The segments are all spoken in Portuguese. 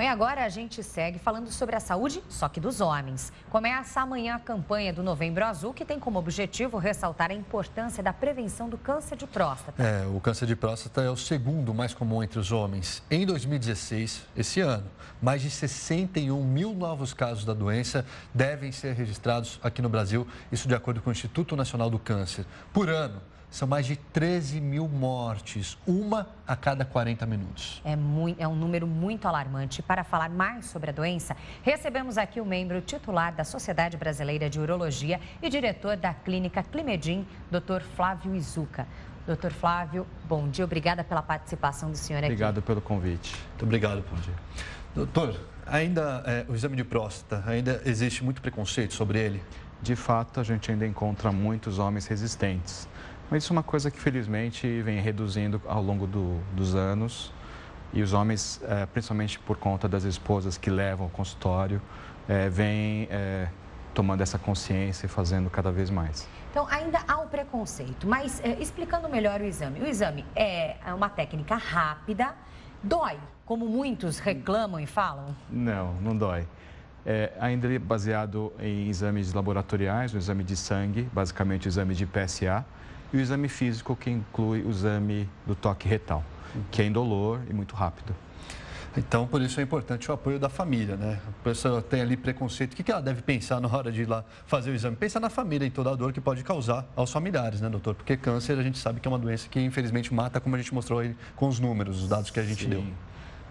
E agora a gente segue falando sobre a saúde, só que dos homens. Começa amanhã a campanha do Novembro Azul, que tem como objetivo ressaltar a importância da prevenção do câncer de próstata. É, o câncer de próstata é o segundo mais comum entre os homens. Em 2016, esse ano, mais de 61 mil novos casos da doença devem ser registrados aqui no Brasil, isso de acordo com o Instituto Nacional do Câncer. Por ano, são mais de 13 mil mortes, uma a cada 40 minutos. É, muito, é um número muito alarmante. Para falar mais sobre a doença, recebemos aqui o membro titular da Sociedade Brasileira de Urologia e diretor da Clínica Climedim, Dr. Flávio Izuca. Doutor Flávio, bom dia. Obrigada pela participação do senhor aqui. Obrigado pelo convite. Muito obrigado, bom dia. Doutor, ainda é, o exame de próstata, ainda existe muito preconceito sobre ele? De fato, a gente ainda encontra muitos homens resistentes. Mas isso é uma coisa que, felizmente, vem reduzindo ao longo do, dos anos. E os homens, é, principalmente por conta das esposas que levam ao consultório, é, vêm é, tomando essa consciência e fazendo cada vez mais. Então, ainda há um preconceito, mas é, explicando melhor o exame. O exame é uma técnica rápida, dói, como muitos reclamam e falam? Não, não dói. É, ainda é baseado em exames laboratoriais, o exame de sangue, basicamente o exame de PSA, e o exame físico, que inclui o exame do toque retal, que é indolor e muito rápido. Então, por isso é importante o apoio da família, né? A pessoa tem ali preconceito. O que ela deve pensar na hora de ir lá fazer o exame? Pensa na família e toda a dor que pode causar aos familiares, né, doutor? Porque câncer a gente sabe que é uma doença que infelizmente mata, como a gente mostrou aí com os números, os dados que a gente Sim. deu.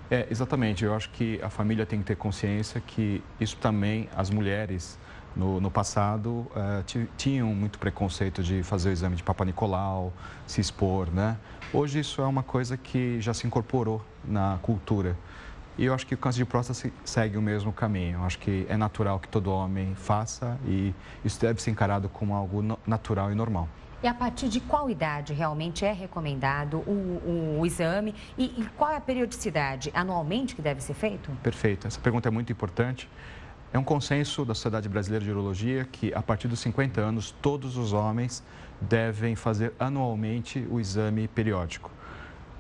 É, exatamente. Eu acho que a família tem que ter consciência que isso também, as mulheres no, no passado uh, tinham muito preconceito de fazer o exame de Papa Nicolau, se expor, né? Hoje isso é uma coisa que já se incorporou na cultura. E eu acho que o câncer de próstata segue o mesmo caminho. Eu acho que é natural que todo homem faça e isso deve ser encarado como algo natural e normal. E a partir de qual idade realmente é recomendado o, o, o exame e, e, qual é a periodicidade anualmente que deve ser feito? Perfeito. Essa pergunta é muito importante. É um consenso da Sociedade Brasileira de Urologia que, a partir dos 50 anos, todos os homens devem fazer anualmente o exame periódico.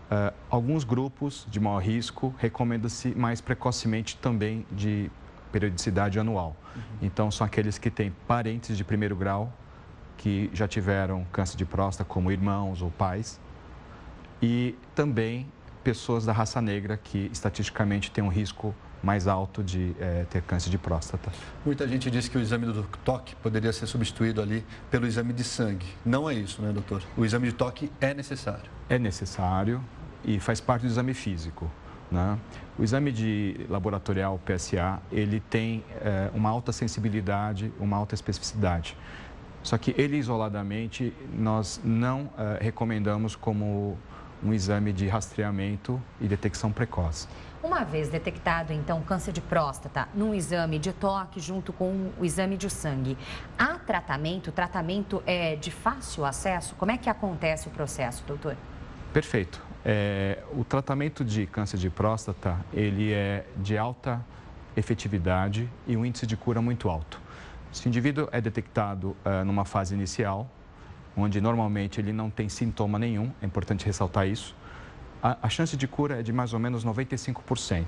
Uh, alguns grupos de maior risco recomenda-se mais precocemente também de periodicidade anual. Uhum. Então, são aqueles que têm parentes de primeiro grau que já tiveram câncer de próstata, como irmãos ou pais, e também pessoas da raça negra que estatisticamente têm um risco mais alto de é, ter câncer de próstata. Muita gente diz que o exame do toque poderia ser substituído ali pelo exame de sangue. Não é isso, né, doutor? O exame de toque é necessário. É necessário e faz parte do exame físico. Né? O exame de laboratorial PSA, ele tem é, uma alta sensibilidade, uma alta especificidade. Só que ele isoladamente nós não é, recomendamos como um exame de rastreamento e detecção precoce. Uma vez detectado, então, câncer de próstata num exame de toque junto com o exame de sangue, há tratamento? O tratamento é de fácil acesso? Como é que acontece o processo, doutor? Perfeito. É, o tratamento de câncer de próstata, ele é de alta efetividade e um índice de cura muito alto. Se o indivíduo é detectado uh, numa fase inicial, onde normalmente ele não tem sintoma nenhum, é importante ressaltar isso, a, a chance de cura é de mais ou menos 95%.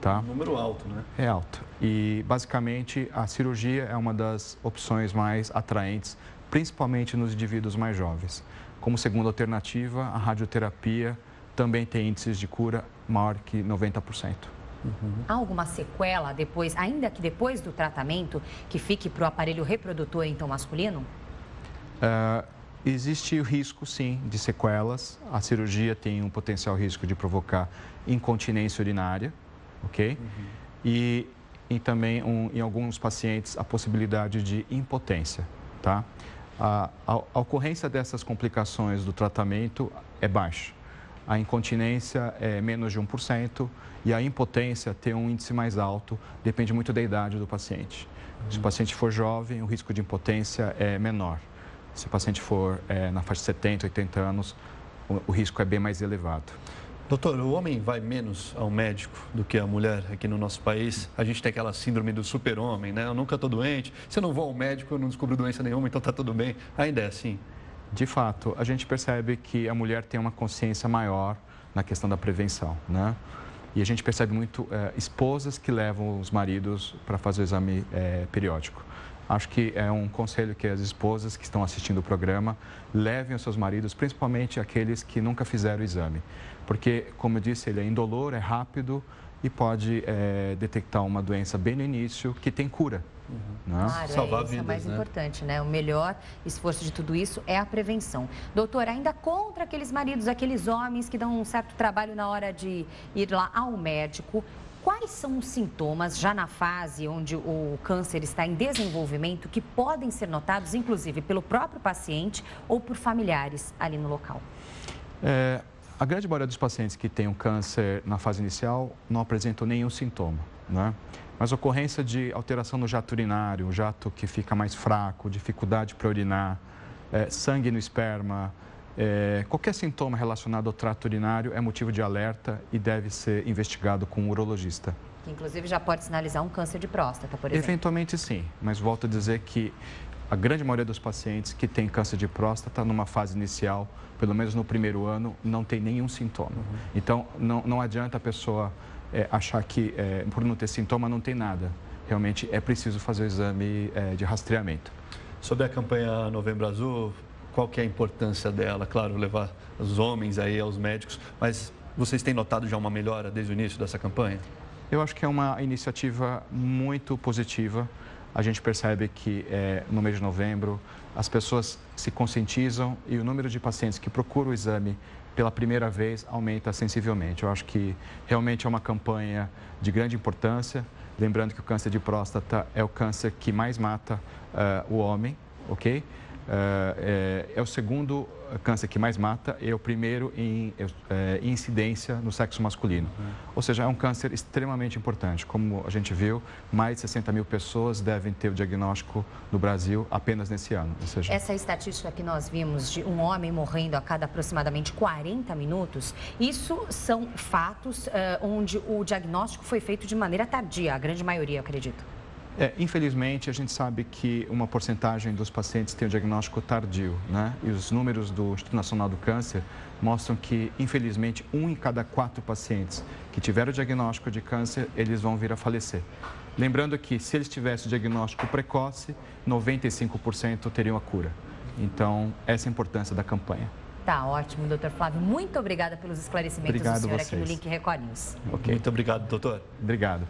Tá? Um número alto, né? É alto. E, basicamente, a cirurgia é uma das opções mais atraentes, principalmente nos indivíduos mais jovens. Como segunda alternativa, a radioterapia também tem índices de cura maior que 90%. Uhum. Há alguma sequela depois, ainda que depois do tratamento, que fique para o aparelho reprodutor, então, masculino? Uh, Existe o risco, sim, de sequelas. A cirurgia tem um potencial risco de provocar incontinência urinária, ok? Uhum. E, e também, um, em alguns pacientes, a possibilidade de impotência, tá? A, a, a ocorrência dessas complicações do tratamento é baixa. A incontinência é menos de 1% e a impotência tem um índice mais alto, depende muito da idade do paciente. Uhum. Se o paciente for jovem, o risco de impotência é menor. Se o paciente for é, na faixa de 70, 80 anos, o, o risco é bem mais elevado. Doutor, o homem vai menos ao médico do que a mulher aqui no nosso país. A gente tem aquela síndrome do super-homem, né? Eu nunca estou doente. Se eu não vou ao médico, eu não descubro doença nenhuma, então está tudo bem. Ainda é assim? De fato, a gente percebe que a mulher tem uma consciência maior na questão da prevenção, né? E a gente percebe muito é, esposas que levam os maridos para fazer o exame é, periódico. Acho que é um conselho que as esposas que estão assistindo o programa levem os seus maridos, principalmente aqueles que nunca fizeram o exame. Porque, como eu disse, ele é indolor, é rápido e pode é, detectar uma doença bem no início que tem cura. Uhum. Né? Claro, Salvar é, isso vidas, é mais né? importante, né? O melhor esforço de tudo isso é a prevenção. Doutor, ainda contra aqueles maridos, aqueles homens que dão um certo trabalho na hora de ir lá ao médico, Quais são os sintomas, já na fase onde o câncer está em desenvolvimento, que podem ser notados, inclusive, pelo próprio paciente ou por familiares ali no local? É, a grande maioria dos pacientes que têm um câncer na fase inicial não apresentam nenhum sintoma, né? Mas ocorrência de alteração no jato urinário, o jato que fica mais fraco, dificuldade para urinar, é, sangue no esperma, é, qualquer sintoma relacionado ao trato urinário é motivo de alerta e deve ser investigado com um urologista. Que inclusive já pode sinalizar um câncer de próstata, por exemplo. Eventualmente sim, mas volto a dizer que a grande maioria dos pacientes que tem câncer de próstata numa fase inicial, pelo menos no primeiro ano, não tem nenhum sintoma. Uhum. Então não, não adianta a pessoa é, achar que é, por não ter sintoma não tem nada. Realmente é preciso fazer o exame é, de rastreamento. Sobre a campanha Novembro Azul, qual que é a importância dela? Claro, levar os homens aí aos médicos, mas vocês têm notado já uma melhora desde o início dessa campanha? Eu acho que é uma iniciativa muito positiva. A gente percebe que é, no mês de novembro as pessoas se conscientizam e o número de pacientes que procuram o exame pela primeira vez aumenta sensivelmente. Eu acho que realmente é uma campanha de grande importância. Lembrando que o câncer de próstata é o câncer que mais mata uh, o homem, ok? É, é, é o segundo câncer que mais mata e é o primeiro em, é, incidência no sexo masculino. Uhum. Ou seja, é um câncer extremamente importante. Como a gente viu, mais de 60 mil pessoas devem ter o diagnóstico no Brasil apenas nesse ano. Seja... Essa estatística que nós vimos de um homem morrendo a cada aproximadamente 40 minutos, isso são fatos uh, onde o diagnóstico foi feito de maneira tardia, a grande maioria, eu acredito. É, infelizmente, a gente sabe que uma porcentagem dos pacientes tem o diagnóstico tardio, né? E os números do Instituto Nacional do Câncer mostram que, infelizmente, um em cada quatro pacientes que tiveram o diagnóstico de câncer, eles vão vir a falecer. Lembrando que, se eles tivessem o diagnóstico precoce, 95% teriam a cura. Então, essa é a importância da campanha. Tá ótimo, doutor Flávio. Muito obrigada pelos esclarecimentos obrigado do senhor vocês. aqui no Link Record News. Okay. Muito obrigado, doutor. Obrigado.